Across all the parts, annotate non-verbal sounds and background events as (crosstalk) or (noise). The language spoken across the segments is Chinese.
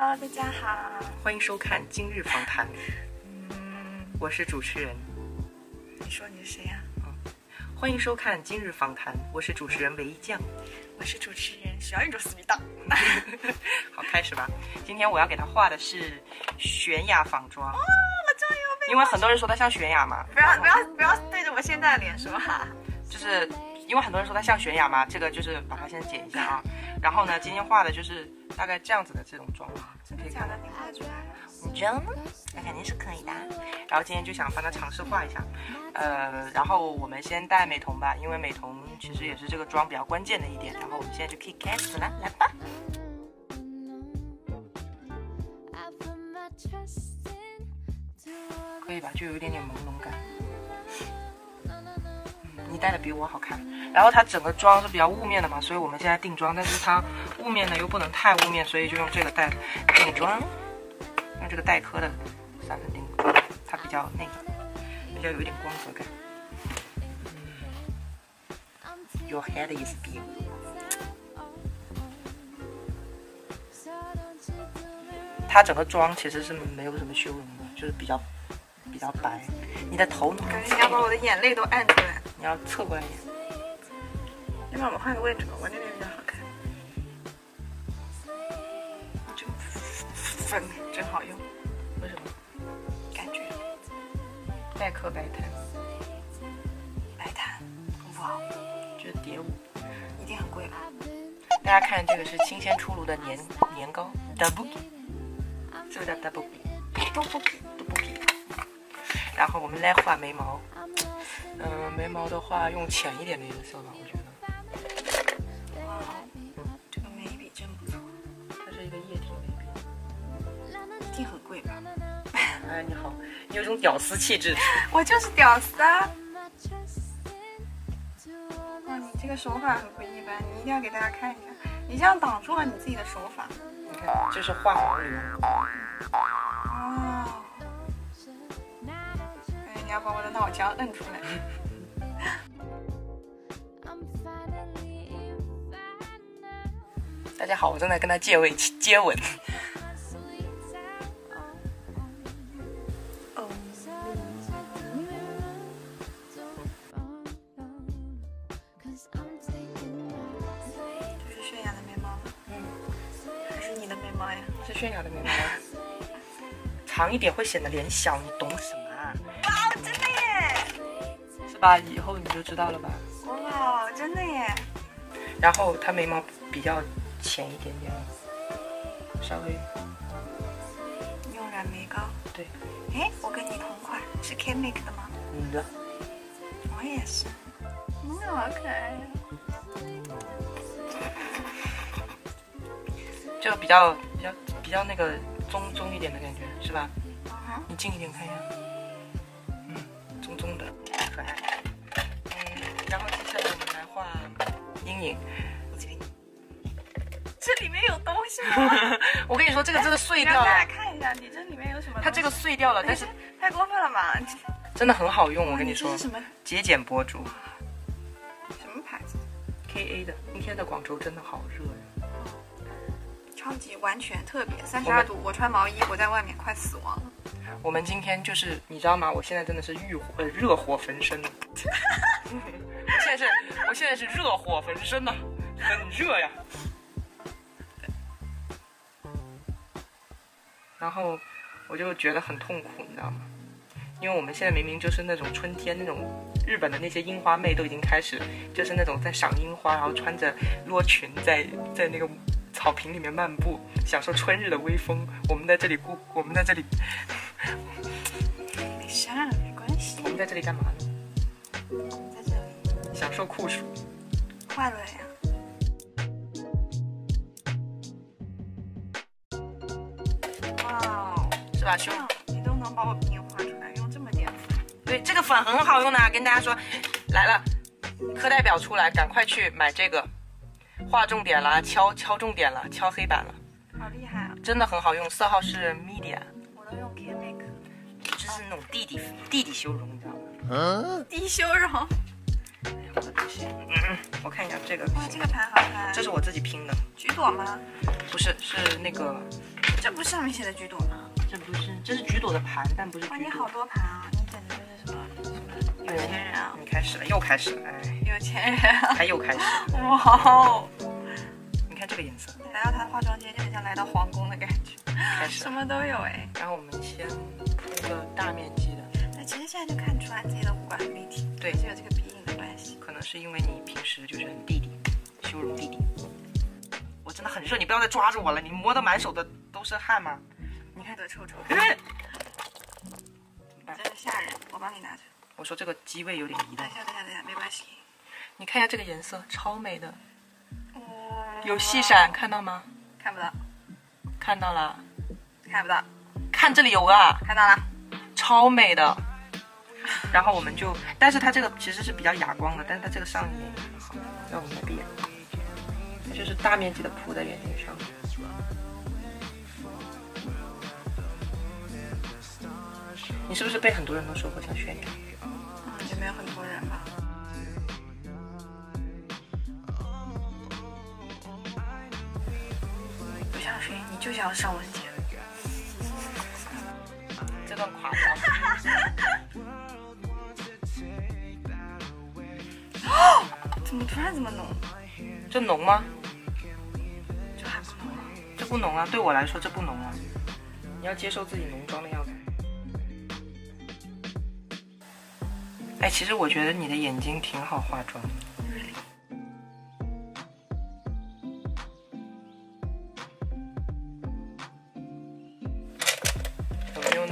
Hello，大家好。欢迎收看今日访谈，嗯，我是主持人。你说你是谁呀、欢迎收看今日访谈，我是主持人唯一酱。我是主持人小宇宙思密达。(laughs) 好，开始吧。今天我要给他画的是悬崖仿妆，哦，我终于要被因为很多人说他像悬崖嘛，不要不要不要对着我现在的脸说哈。就是因为很多人说它像悬崖嘛，这个就是把它先剪一下啊。(laughs) 然后呢，今天画的就是大概这样子的这种妆啊，可以。假的，你画出来了。你觉得呢？那肯定是可以的。然后今天就想帮他尝试画一下，呃，然后我们先戴美瞳吧，因为美瞳其实也是这个妆比较关键的一点。然后我们现在就可以开始了，来吧。可以吧？就有一点点朦胧感。你戴的比我好看。然后它整个妆是比较雾面的嘛，所以我们现在定妆，但是它雾面呢又不能太雾面，所以就用这个带定妆。用这个黛珂的散粉定妆，它比较那个，比较有一点光泽感。Your head is big。它整个妆其实是没有什么修容的，就是比较比较白。你的头？感觉你要把我的眼泪都按出来。你要侧过来一点。要不然我们换个位置吧，我那边比较好看。这个粉真好用，为什么？感觉黛珂白檀，白檀，哇，就是蝶舞。一定很贵吧？大家看这个是新鲜出炉的年年糕，double，是不是叫 double？都不比。double。然后我们来画眉毛，嗯、眉毛的话用浅一点的颜色吧，我觉得。哇，这个眉笔真不错，它是一个液体眉笔。一定很贵吧？(laughs) 哎，你好，你有种屌丝气质。(laughs) 我就是屌丝啊！哇，你这个手法很不一般，你一定要给大家看一下。你这样挡住了你自己的手法。你看，这是画毛流。哦，要把我的脑浆摁出来。大家好，我正在跟他接吻接吻。哦，这是泫雅的眉毛？嗯，还是你的眉毛呀？是泫雅的眉毛啊。长一点会显得脸小，你懂什么吧？以后你就知道了吧。哇，真的耶！然后他眉毛比较浅一点点，稍微用染眉膏。对，哎，我跟你同款，是 K Make 的吗？你的。我也是。嗯，好可爱呀、就比较比较比较那个棕棕一点的感觉，是吧？你近一点看一下，嗯，棕棕的，可爱。嗯，然后接下来我们来画阴影。这里，这里面有东西吗？我跟你说，这个真的碎让掉大家，看一下，你这里面有什么？它这个碎掉了，但是太过分了吧？真的很好用。我跟你你说这是，什么节俭博主什么牌子？K A 的，今天的广州真的好热呀。超级完全特别，三十二度，我穿毛衣，我在外面快死亡了。我们今天就是你知道吗？我现在真的是欲火呃热火焚身。我 (laughs) 现在是，我现在是热火焚身呐、很热呀。然后我就觉得很痛苦，你知道吗？因为我们现在明明就是那种春天那种日本的那些樱花妹都已经开始，就是那种在赏樱花，然后穿着罗裙在在那个草坪里面漫步，享受春日的微风。我们在这里过，我们在这里没事儿，没关系我，们在这里干嘛呢？在这里享受酷暑。快乐呀。哇哦，是吧，兄？这样你都能把我鼻影画出来，用这么点粉。对，这个粉很好用的，跟大家说，来了，课代表出来，赶快去买这个，画重点了，敲敲重点了，敲黑板了，好厉害啊！真的很好用。色号是 media，那种弟弟弟弟修容，你知道吗？嗯，弟修容。我的东西，嗯嗯，我看一下这个，哇，这个盘好看。这是我自己拼的，橘朵吗？不是，是那个这不是上面写的橘朵吗？这不是，这是橘朵的盘，但不是哇，你好。多盘啊！你简直就是什么什么有钱人啊！你开始了，又开始了，哎，有钱人啊！他又开始了。(laughs) 哇哦！你看这个颜色，来到他的化妆间就很像来到皇宫的感觉，开始。什么都有哎。然后我们先铺个大面积的，那其实现在就看出来自己的五官很立体，对还是有这个鼻影的关系。可能是因为你平时就是很弟弟，羞辱弟弟。我真的很热，你不要再抓住我了，你摸得满手的都是汗吗？你看得臭臭哎的，怎么办？真是吓人。我帮你拿着。我说这个机位有点移动等一，下，等一下，等一下，没关系。你看一下这个颜色，超美的，哇有细闪，看到吗？看不到，看到了，看不到，看这里有啊，看到了。超美的。然后我们就，但是它这个其实是比较哑光的，但是它这个上眼也很好。让我们来闭眼，它就是大面积的铺在眼睛上。你是不是被很多人都说过像宣阳？嗯，也没有很多人吧。不像是你就想上我节，段夸张。怎么突然这么浓？这浓吗？就还不浓啊。这不浓啊，对我来说这不浓啊。你要接受自己浓妆的样子。哎，其实我觉得你的眼睛挺好化妆的。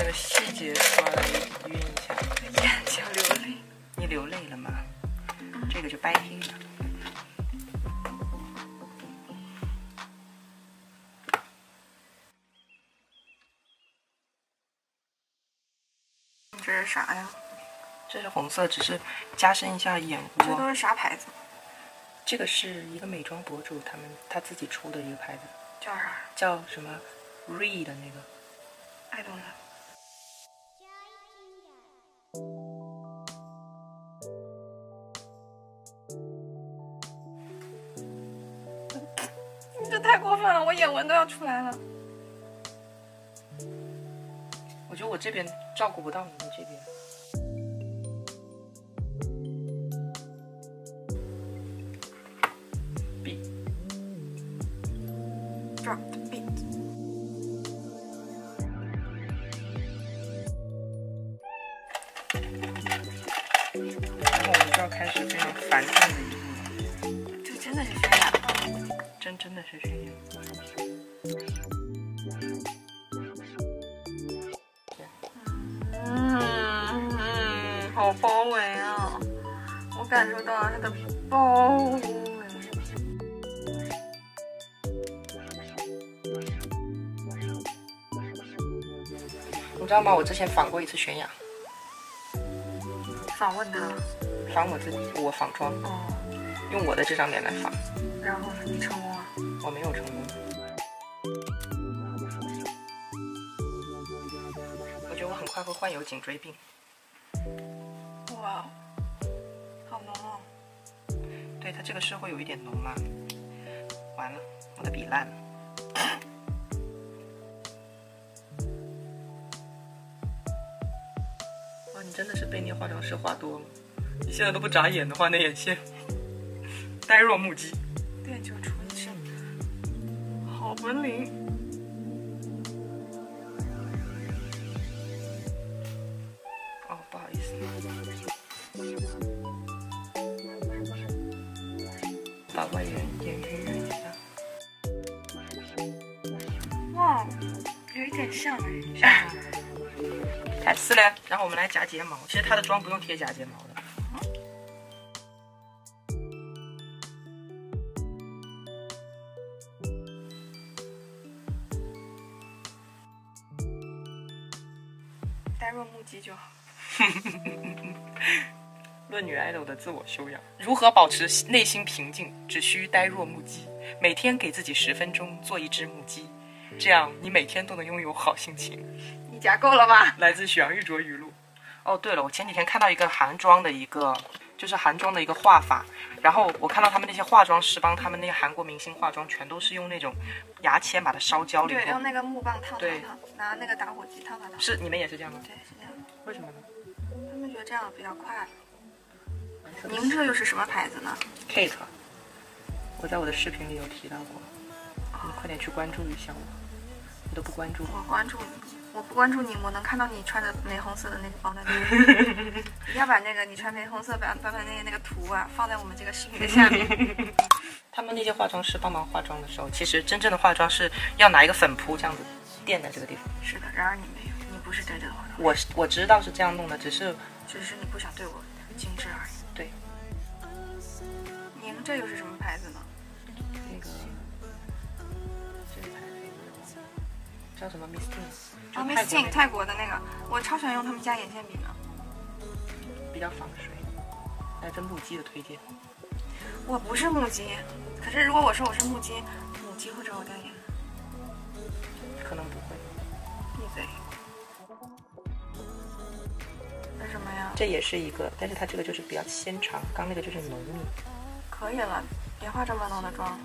个细节刷来晕一下。眼角流泪。你流泪了吗？这个就白黑了。这是啥呀？这是红色，只是加深一下眼窝。这都是啥牌子？这个是一个美妆博主他们他自己出的一个牌子，叫啥叫什么 Re 的那个。？I don't know。太过分了，我眼纹都要出来了。我觉得我这边照顾不到你的这边。B Drop the beat。然后我们就要开始非常繁重的一步了，就真的是？真真的是宣言。嗯，好包围啊！我感受到了它的包围。你知道吗？我之前仿过一次泫雅，访问他。仿我自己，我仿妆，哦，用我的这张脸来仿，然后呢？你成功了？我没有成功。我觉得我很快会患有颈椎病。哇，好浓哦！对，它这个是会有一点浓嘛。完了，我的笔烂了。(clears throat) 哇，你真的是被那化妆师画多了。你现在都不眨眼的话，那眼线 (laughs) 呆若木鸡。练就好本领。哦，不好意思。把外眼眼晕晕一下。哇，有一点像哎。太次了。然后我们来夹睫毛，其实它的妆不用贴假睫毛自我修养，如何保持内心平静？只需呆若木鸡，每天给自己十分钟做一只木鸡，这样你每天都能拥有好心情。你夹够了吗？来自许阳玉卓语录。哦，对了，我前几天看到一个韩妆的一个就是韩妆的一个画法。然后我看到他们那些化妆师帮他们那些韩国明星化妆，全都是用那种牙签把它烧焦了以对，用，那个木棒烫对烫烫，拿那个打火机烫烫烫。是你们也是这样吗？对，是这样。为什么呢？他们觉得这样比较快。您这又是什么牌子呢？Kate，我在我的视频里有提到过，你快点去关注一下我，你都不关注我。我关注你，我不关注你，我能看到你穿着玫红色的那个包在那里。(laughs) 一定要把那个你穿玫红色版版本那个那个图啊放在我们这个视频的下面。(laughs) 他们那些化妆师帮忙化妆的时候，其实真正的化妆是要拿一个粉扑这样子垫在这个地方。是的，然而你没有，你不是真正的化妆，我我知道是这样弄的，只是只是你不想对我精致而已。这又是什么牌子呢？那个这个牌子叫什么 Miss Ting，啊那泰国的那个，我超喜欢用他们家眼线笔呢。比较防水，来自木鸡的推荐。我不是木鸡，可是如果我说我是木鸡，母鸡会找我代言？可能不会，闭嘴。为什么呀？这也是一个，但是它这个就是比较纤长，刚那个就是浓密。可以了，别化这么浓的妆，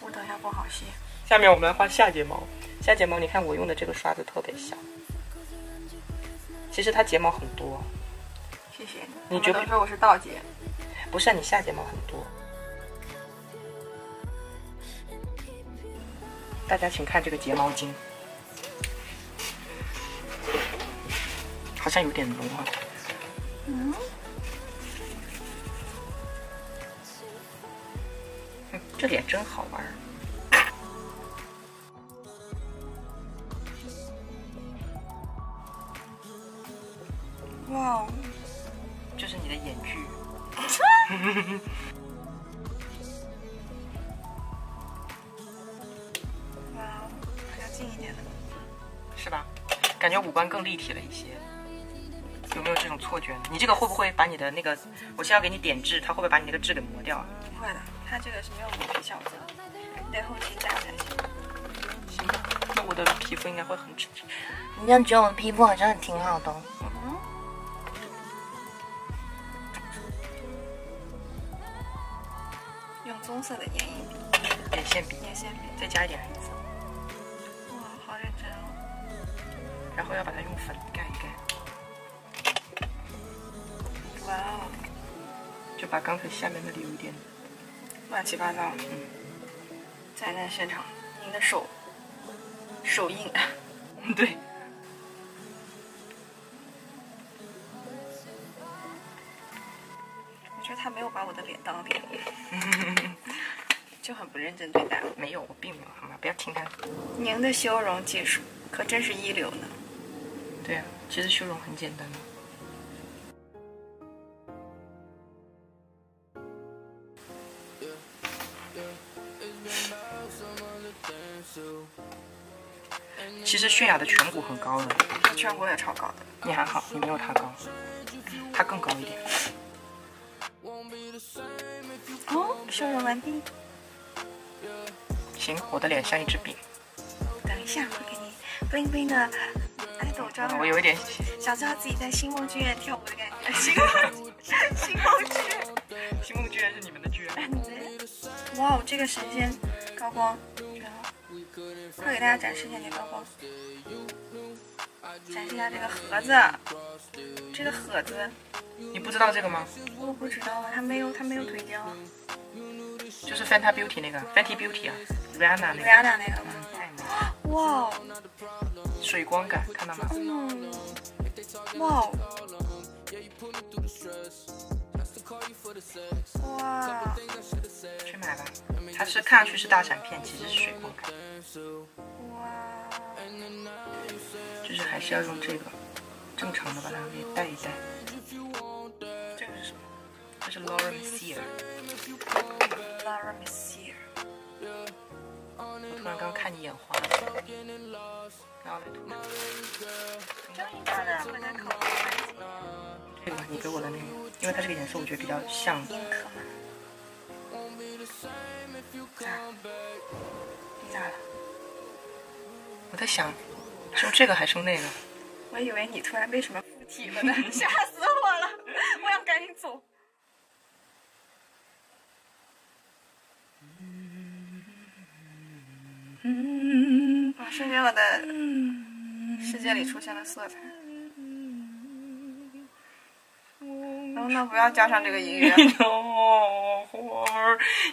我等一下不好卸。下面我们来画下睫毛，下睫毛你看我用的这个刷子特别小，其实它睫毛很多，谢谢你。你觉得说我是倒睫？不是、啊、你下睫毛很多。大家请看这个睫毛巾，好像有点浓啊。嗯，这脸真好玩儿。哇哦，这是你的眼距，(laughs) 哇哦，还要近一点的。是吧？感觉五官更立体了一些。有没有这种错觉呢？你这个会不会把你的那个，我现在要给你点痣，它会不会把你那个痣给磨掉啊？不会的，它这个是没有磨皮效果的，得后期加才行。行。吧，那我的皮肤应该会很你这样觉得我的皮肤好像挺好的哦。嗯，用棕色的眼影。笔、眼线笔，眼线笔，再加一点黑色，哇，好认真哦。然后要把它用粉盖一盖，哇哦，就把刚才下面那里有一点，乱七八糟。嗯，灾难现场，您的手手印。(laughs) 对，我觉得他没有把我的脸当脸，(laughs) 就很不认真对待我。没有，我并没有，好吗？不要听他。您的修容技术可真是一流呢。对啊，其实修容很简单的。其实泫雅的颧骨很高的，她颧骨也超高的。你还好，你没有她高，她更高一点。哦，修容完毕。行，我的脸像一支笔，等一下会给你 bling bling 的爱豆妆容。我有一点想知道自己在星梦剧院跳舞的感觉。星梦，星梦剧院。星梦剧院是你们的剧院！哇哦，这个神仙高光！快给大家展示一下这个包，展示一下这个盒子，这个盒子你不知道这个吗？我不知道啊，它没有它没有推掉啊，就是 Fenty Beauty 那个 Fenty Beauty 啊，Rihanna 那个，维亚娜那个吗？哇。哦，水光感，看到吗？嗯，哇。哦，哇，去买吧，它是看上去是大闪片，其实是水光感，哇，就是还是要用这个正常的把它给带一带。这个是什么这是 Laura Mercier，？Lara Mercier。我突然刚看你眼花了，然后来涂。这一大的我在口这个，你给我的那个，因为它这个颜色我觉得比较像。你咋了？我在想，收这个还收那个。我以为你突然被什么附体了呢，(laughs) 吓死我了！我要赶紧走。嗯，瞬间我的世界里出现了色彩。能不能不要加上这个音乐？桃花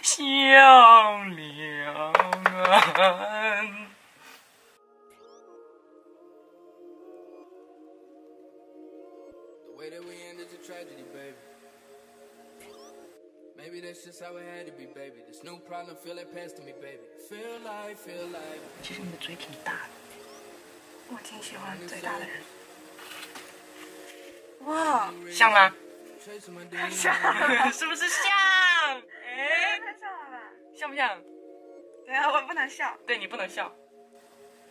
香两岸。The way that we ended the tragedy, baby. Maybe that's just how it had to be, baby. There's no problem, feel that pass to me, baby. Feel like, feel like. 其实你的嘴挺大的。我挺喜欢最大的人。哇，像吗？Chasing my demons. 是不是像？哎，太像了吧？像不像？对啊，我不能笑。对你不能笑。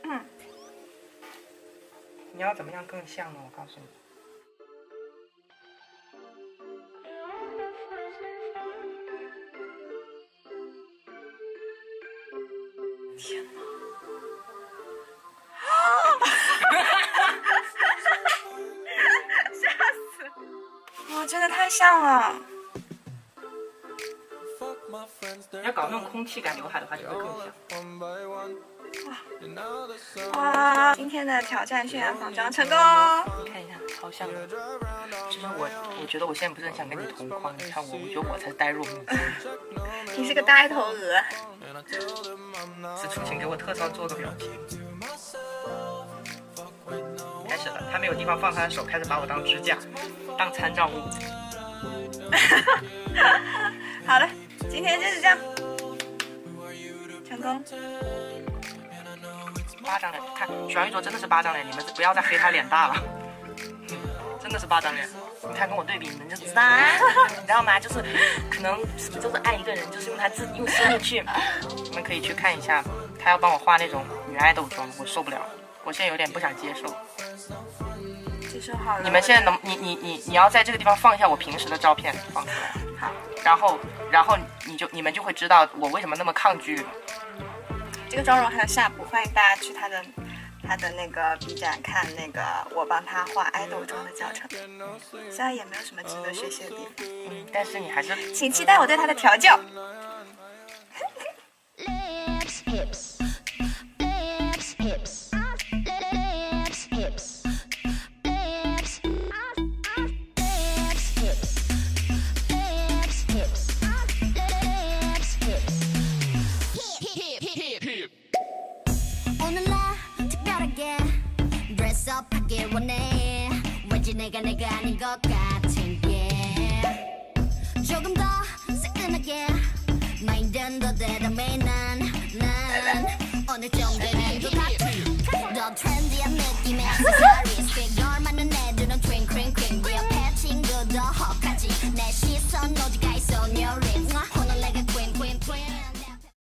嗯，你要怎么样更像呢？我告诉你。天哪！真的太像了。你要搞那种空气感刘海的话，就会更像。sun 哇，今天的挑战渲染仿妆成功。你看一下，超像的。其实我，我觉得我现在不是很想跟你同框。你看我，我觉得我才是呆若木鸡。(laughs) 你是个呆头鹅。此处请给我特效做个表情。他没有地方放他的手，开始把我当支架，当参照物。(laughs) 好了，今天就是这样，成功。巴掌脸，看许阳玉卓真的是巴掌脸，你们不要再黑他脸大了，嗯 (laughs) 真的是巴掌脸。你看跟我对比，你们就知道，(laughs) 你知道吗？就是可能是不是就是爱一个人，就是用他自己用心力去。你们可以去看一下，他要帮我画那种女爱豆妆，我受不了，我现在有点不想接受。你们现在能，你你你你要在这个地方放一下我平时的照片，放出来，好，然后然后你就你们就会知道我为什么那么抗拒这个妆容还有下部，欢迎大家去他的他的那个 B 站看那个我帮他画爱豆妆的教程，虽然也没有什么值得学习的地方，嗯，但是你还是请期待我对他的调教。 왠지 내가 아닌 것 같은 게. 조금 더 새끈하게 마인드는 더 대담해 난 난. 오늘 좀 되는 것 같아 더 트렌디한 느낌의 accessories figure만 눈에 드는 twinkling queen 네 옆에 친구도 혹하지 내 시선 오직 I saw your